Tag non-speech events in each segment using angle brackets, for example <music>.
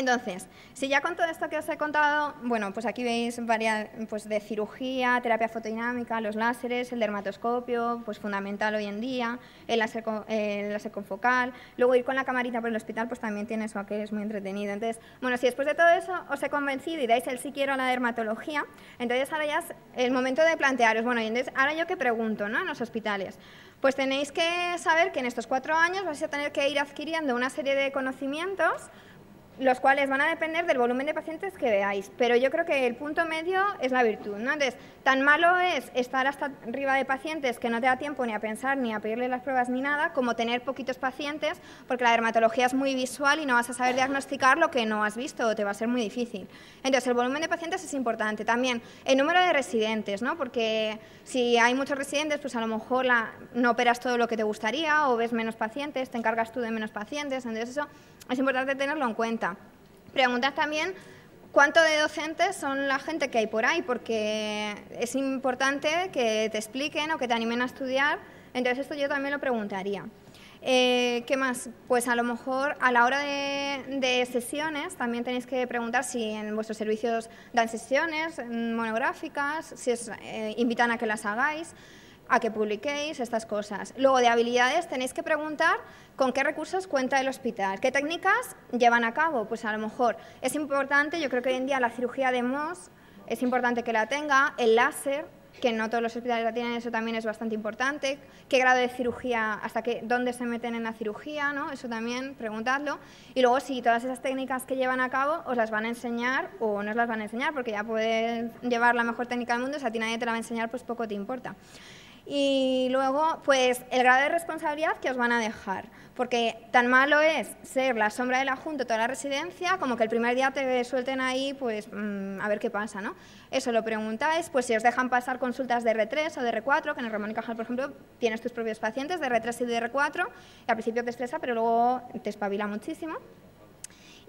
Entonces, si ya con todo esto que os he contado, bueno, pues aquí veis varias, pues de cirugía, terapia fotodinámica, los láseres, el dermatoscopio, pues fundamental hoy en día, el láser, el láser confocal, luego ir con la camarita por el hospital, pues también tiene eso que es muy entretenido. Entonces, bueno, si después de todo eso os he convencido y dais el sí quiero a la dermatología, entonces ahora ya es el momento de plantearos, bueno, y entonces ahora yo qué pregunto, ¿no? En los hospitales. Pues tenéis que saber que en estos cuatro años vais a tener que ir adquiriendo una serie de conocimientos los cuales van a depender del volumen de pacientes que veáis, pero yo creo que el punto medio es la virtud. ¿no? Entonces, tan malo es estar hasta arriba de pacientes que no te da tiempo ni a pensar ni a pedirle las pruebas ni nada, como tener poquitos pacientes, porque la dermatología es muy visual y no vas a saber diagnosticar lo que no has visto o te va a ser muy difícil. Entonces, el volumen de pacientes es importante. También el número de residentes, ¿no? porque si hay muchos residentes, pues a lo mejor no operas todo lo que te gustaría o ves menos pacientes, te encargas tú de menos pacientes, entonces eso es importante tenerlo en cuenta. Preguntas también cuánto de docentes son la gente que hay por ahí, porque es importante que te expliquen o que te animen a estudiar, entonces esto yo también lo preguntaría. Eh, ¿Qué más? Pues a lo mejor a la hora de, sesiones también tenéis que preguntar si en vuestros servicios dan sesiones monográficas, si os eh, invitan a que las hagáis a que publiquéis estas cosas. Luego, de habilidades, tenéis que preguntar con qué recursos cuenta el hospital, qué técnicas llevan a cabo. Pues a lo mejor es importante, yo creo que hoy en día la cirugía de MOS es importante que la tenga, el láser, que no todos los hospitales la tienen, eso también es bastante importante. ¿Qué grado de cirugía, hasta qué, dónde se meten en la cirugía? ¿no? Eso también, preguntadlo. Y luego, si todas esas técnicas que llevan a cabo os las van a enseñar o no os las van a enseñar, porque ya puedes llevar la mejor técnica del mundo, si a ti nadie te la va a enseñar, pues poco te importa. Y luego, pues el grado de responsabilidad que os van a dejar, porque tan malo es ser la sombra de la Junta toda la residencia, como que el primer día te suelten ahí, pues mm, a ver qué pasa, ¿no? Eso lo preguntáis, pues si os dejan pasar consultas de R3 o de R4, que en el Ramón Cajal, por ejemplo, tienes tus propios pacientes de R3 y de R4, y al principio te estresa, pero luego te espabila muchísimo.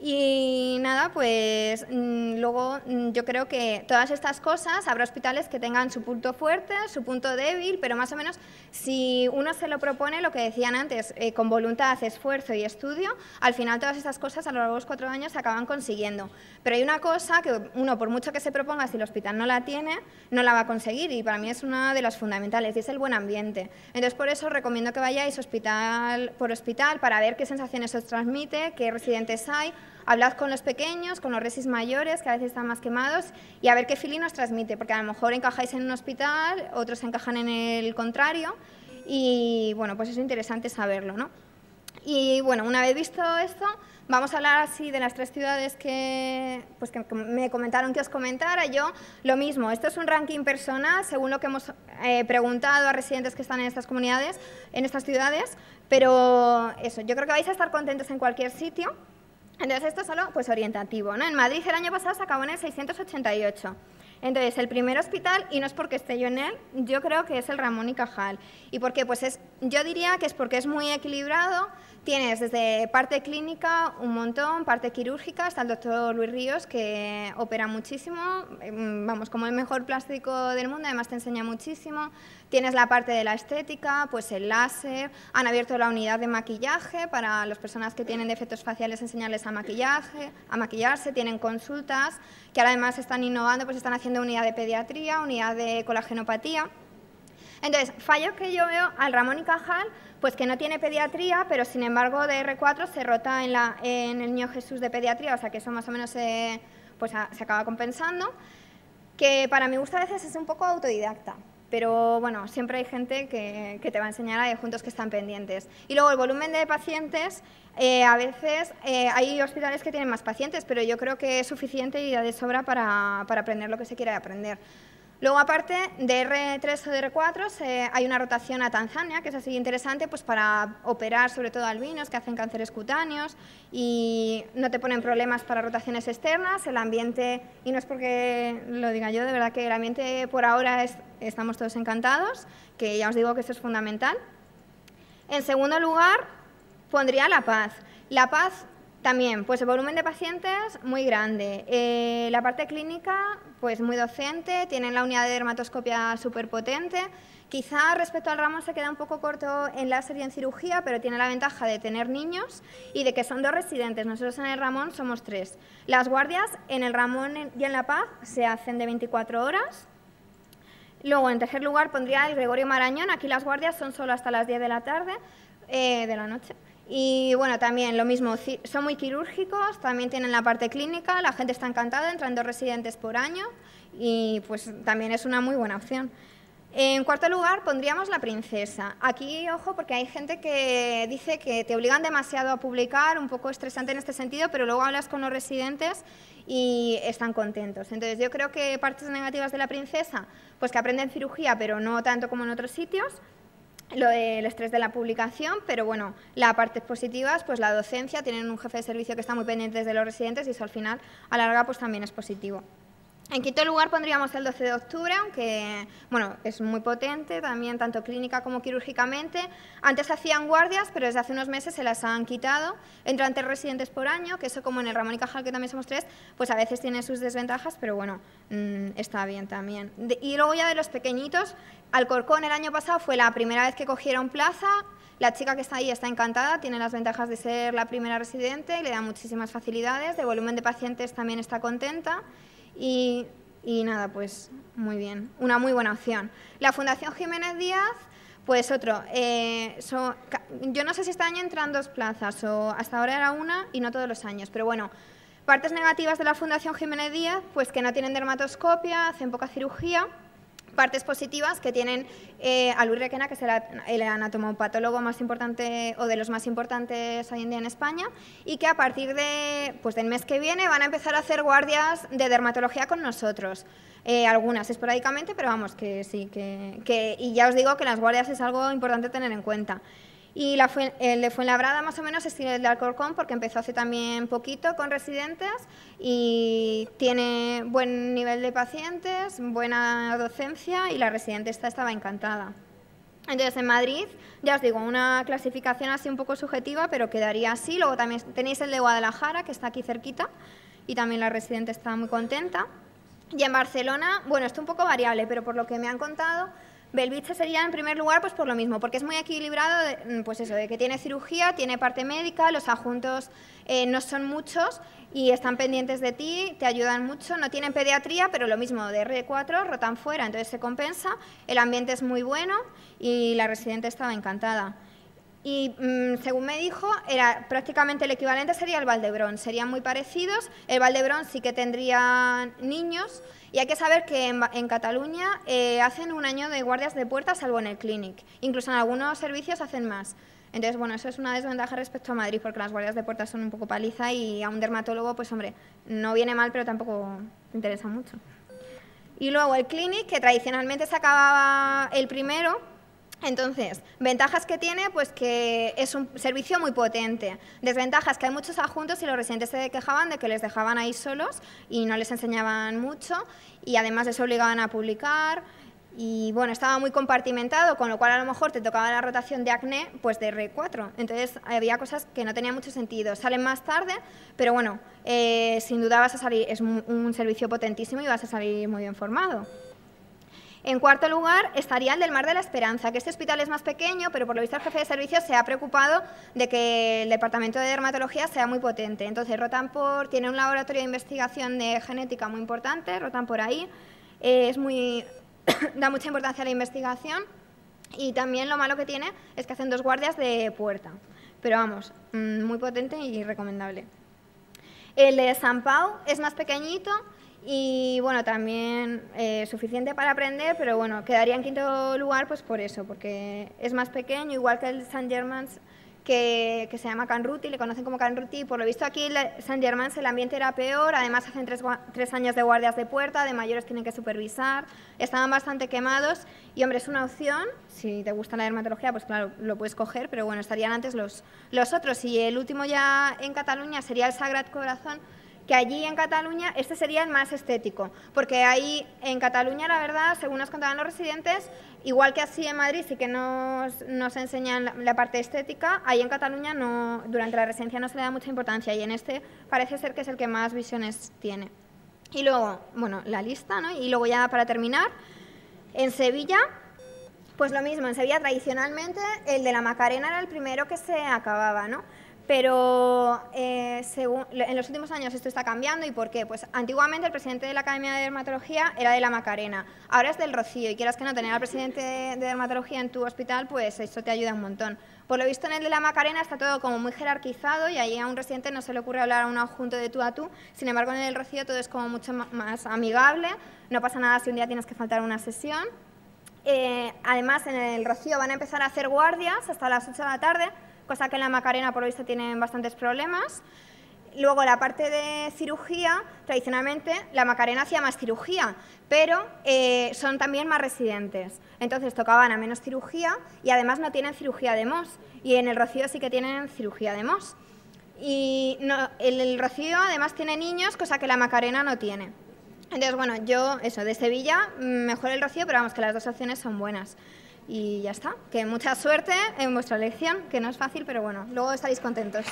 Y nada, pues mm, luego mm, yo creo que todas estas cosas, habrá hospitales que tengan su punto fuerte, su punto débil, pero más o menos si uno se lo propone, lo que decían antes, eh, con voluntad, esfuerzo y estudio, al final todas estas cosas a lo largo de los cuatro años se acaban consiguiendo. Pero hay una cosa que uno, por mucho que se proponga, si el hospital no la tiene, no la va a conseguir y para mí es una de las fundamentales y es el buen ambiente. Entonces por eso recomiendo que vayáis hospital por hospital para ver qué sensaciones os transmite, qué residentes hay, hablad con los pequeños, con los resis mayores, que a veces están más quemados, y a ver qué feeling nos transmite, porque a lo mejor encajáis en un hospital, otros encajan en el contrario, y bueno, pues es interesante saberlo, ¿no? Y bueno, una vez visto esto, vamos a hablar así de las tres ciudades que, pues que me comentaron que os comentara. Yo, lo mismo, esto es un ranking personal según lo que hemos eh, preguntado a residentes que están en estas comunidades, en estas ciudades, pero eso, yo creo que vais a estar contentos en cualquier sitio. Entonces esto es solo pues, orientativo. ¿no? En Madrid el año pasado se acabó en el 688. Entonces, el primer hospital, y no es porque esté yo en él, yo creo que es el Ramón y Cajal. ¿Y por qué? Pues es, yo diría que es porque es muy equilibrado, Tienes desde parte clínica un montón, parte quirúrgica, está el doctor Luis Ríos que opera muchísimo, em, vamos, como el mejor plástico del mundo, además te enseña muchísimo. Tienes la parte de la estética, pues el láser, han abierto la unidad de maquillaje para las personas que tienen defectos faciales enseñarles a maquillaje, a maquillarse, tienen consultas, que ahora además están innovando, pues están haciendo unidad de pediatría, unidad de colagenopatía. Entonces, fallo que yo veo al Ramón y Cajal, pues que no tiene pediatría, pero sin embargo de R4 se rota en, el Niño Jesús de pediatría, o sea que eso más o menos se, pues se acaba compensando, que para mi gusto a veces es un poco autodidacta. Pero bueno, siempre hay gente que, te va a enseñar, hay juntos que están pendientes. Y luego el volumen de pacientes, eh, a veces eh, hay hospitales que tienen más pacientes, pero yo creo que es suficiente y da de sobra para aprender lo que se quiere aprender. Luego, aparte de R3 o de R4, hay una rotación a Tanzania, que es así interesante pues, para operar sobre todo albinos que hacen cánceres cutáneos y no te ponen problemas para rotaciones externas. El ambiente, y no es porque lo diga yo, de verdad que el ambiente por ahora estamos todos encantados, que ya os digo que eso es fundamental. En segundo lugar, pondría la paz. La paz También, pues el volumen de pacientes muy grande. Eh, la parte clínica, pues muy docente, tienen la unidad de dermatoscopia súper potente. Quizá respecto al Ramón se queda un poco corto en láser y en cirugía, pero tiene la ventaja de tener niños y de que son dos residentes. Nosotros en el Ramón somos tres. Las guardias en el Ramón y en La Paz se hacen de 24 horas. Luego, en tercer lugar, pondría el Gregorio Marañón. Aquí las guardias son solo hasta las 10 de la tarde, eh, de la noche. Y bueno, también lo mismo, son muy quirúrgicos, también tienen la parte clínica, la gente está encantada, entran dos residentes por año y pues también es una muy buena opción. En cuarto lugar, pondríamos la princesa. Aquí, ojo, porque hay gente que dice que te obligan demasiado a publicar, un poco estresante en este sentido, pero luego hablas con los residentes y están contentos. Entonces, yo creo que partes negativas de la princesa, pues que aprenden cirugía, pero no tanto como en otros sitios, lo del estrés de la publicación, pero bueno, las partes positivas, pues la docencia, tienen un jefe de servicio que está muy pendiente de los residentes y eso al final, a la larga, pues también es positivo. En quinto lugar pondríamos el 12 de octubre, aunque bueno, es muy potente también, tanto clínica como quirúrgicamente. Antes hacían guardias, pero desde hace unos meses se las han quitado. Entran tres residentes por año, que eso como en el Ramón y Cajal, que también somos tres, pues a veces tiene sus desventajas, pero bueno, mm, está bien también. y luego ya de los pequeñitos, Alcorcón el año pasado fue la primera vez que cogieron plaza, la chica que está ahí está encantada, tiene las ventajas de ser la primera residente, le da muchísimas facilidades, de volumen de pacientes también está contenta y, nada, pues muy bien, una muy buena opción. La Fundación Jiménez Díaz, pues otro, eh, yo no sé si este año entran dos plazas o hasta ahora era una y no todos los años, pero bueno, partes negativas de la Fundación Jiménez Díaz, pues que no tienen dermatoscopia, hacen poca cirugía, partes positivas que tienen eh, a Luis Requena, que es el, anatomopatólogo más importante o de los más importantes hoy en día en España, y que a partir de, pues, del mes que viene van a empezar a hacer guardias de dermatología con nosotros. Eh, algunas esporádicamente, pero vamos, que sí, que, y ya os digo que las guardias es algo importante tener en cuenta. Y la, el de Fuenlabrada más o menos es el de Alcorcón porque empezó hace también poquito con residentes y tiene buen nivel de pacientes, buena docencia y la residente esta estaba encantada. Entonces en Madrid, ya os digo, una clasificación así un poco subjetiva, pero quedaría así. Luego también tenéis el de Guadalajara, que está aquí cerquita, y también la residente está muy contenta. Y en Barcelona, bueno, esto un poco variable, pero por lo que me han contado, Belviche sería en primer lugar pues por lo mismo, porque es muy equilibrado, de, mm, pues eso, de que tiene cirugía, tiene parte médica, los adjuntos eh, no son muchos y están pendientes de ti, te ayudan mucho, no tienen pediatría, pero lo mismo, de R4 rotan fuera, entonces se compensa, el ambiente es muy bueno y la residente estaba encantada. Y mm, según me dijo, era prácticamente el equivalente sería el Valdebrón, serían muy parecidos, el Valdebrón sí que tendría niños, y hay que saber que en, Cataluña eh, hacen un año de guardias de puerta, salvo en el clinic. Incluso en algunos servicios hacen más. Entonces, bueno, eso es una desventaja respecto a Madrid, porque las guardias de puerta son un poco paliza y a un dermatólogo, pues hombre, no viene mal, pero tampoco interesa mucho. Y luego el clinic, que tradicionalmente se acababa el primero, entonces, ventajas que tiene, pues que es un servicio muy potente. Desventajas que hay muchos adjuntos y los residentes se quejaban de que les dejaban ahí solos y no les enseñaban mucho y además les obligaban a publicar y bueno, estaba muy compartimentado, con lo cual a lo mejor te tocaba la rotación de acné pues de R4. Entonces había cosas que no tenían mucho sentido. Salen más tarde, pero bueno, eh, sin duda vas a salir, es un servicio potentísimo y vas a salir muy bien formado. En cuarto lugar, estaría el del Mar de la Esperanza, que este hospital es más pequeño, pero por lo visto el jefe de servicios se ha preocupado de que el departamento de dermatología sea muy potente. Entonces, rotan por, tiene un laboratorio de investigación de genética muy importante, rotan por ahí, eh, es muy, <coughs> da mucha importancia a la investigación y también lo malo que tiene es que hacen dos guardias de puerta. Pero vamos, mm, muy potente y recomendable. El de San Pau es más pequeñito, y bueno, también eh, suficiente para aprender, pero bueno, quedaría en quinto lugar pues por eso, porque es más pequeño, igual que el San Germans, que, que, se llama Canruti, le conocen como Canruti. Por lo visto aquí en San Germans el ambiente era peor, además hacen tres, tres, años de guardias de puerta, de mayores tienen que supervisar, estaban bastante quemados y hombre, es una opción, si te gusta la dermatología, pues claro, lo puedes coger, pero bueno, estarían antes los, los otros. Y el último ya en Cataluña sería el Sagrat Corazón, que allí en Cataluña este sería el más estético, porque ahí en Cataluña, la verdad, según nos contaban los residentes, igual que así en Madrid sí que nos, nos enseñan la, parte estética, ahí en Cataluña no, durante la residencia no se le da mucha importancia y en este parece ser que es el que más visiones tiene. Y luego, bueno, la lista, ¿no? Y luego ya para terminar, en Sevilla, pues lo mismo, en Sevilla tradicionalmente el de la Macarena era el primero que se acababa, ¿no? Pero eh, en los últimos años esto está cambiando. ¿Y por qué? Pues antiguamente el presidente de la Academia de Dermatología era de la Macarena, ahora es del Rocío. Y quieras que no tener al presidente de Dermatología en tu hospital, pues eso te ayuda un montón. Por lo visto en el de la Macarena está todo como muy jerarquizado y ahí a un residente no se le ocurre hablar a un adjunto de tú a tú. Sin embargo, en el Rocío todo es como mucho más amigable. No pasa nada si un día tienes que faltar a una sesión. Eh, además, en el Rocío van a empezar a hacer guardias hasta las 8 de la tarde cosa que en la Macarena por lo visto tienen bastantes problemas. Luego la parte de cirugía, tradicionalmente la Macarena hacía más cirugía, pero eh, son también más residentes. Entonces tocaban a menos cirugía y además no tienen cirugía de MOS. Y en el Rocío sí que tienen cirugía de MOS. Y el, Rocío además tiene niños, cosa que la Macarena no tiene. Entonces, bueno, yo, eso, de Sevilla, mejor el Rocío, pero vamos, que las dos opciones son buenas. Y ya está. Que mucha suerte en vuestra elección, que no es fácil, pero bueno, luego estaréis contentos.